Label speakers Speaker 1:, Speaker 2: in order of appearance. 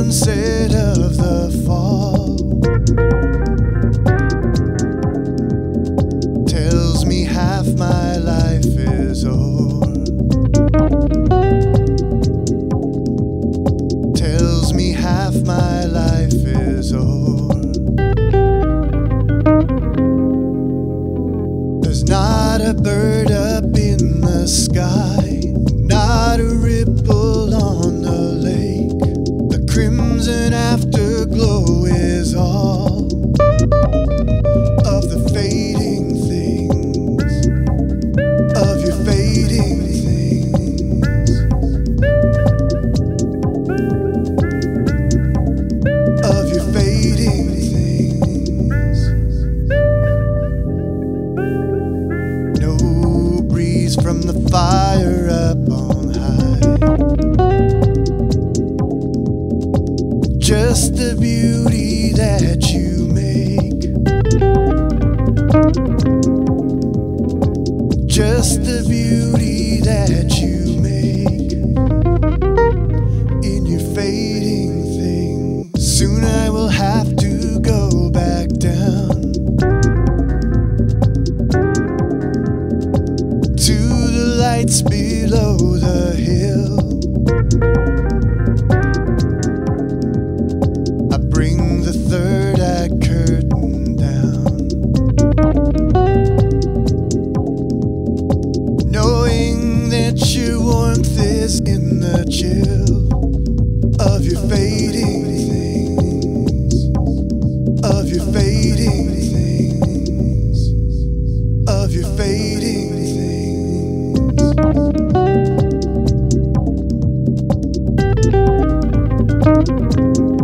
Speaker 1: sunset of the fall tells me half my life is o'er. Tells me half my life is o'er. There's not a bird up in the sky, from the fire up on high. Just the beauty that you make. Just the beauty that you in the chill of your fading things, of your fading things, of your fading things.